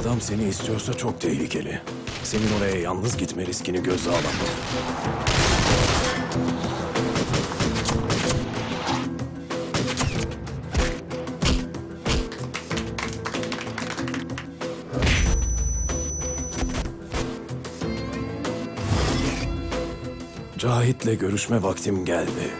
Adam seni istiyorsa çok tehlikeli. Senin oraya yalnız gitme riskini göze alamam. Cahit'le görüşme vaktim geldi.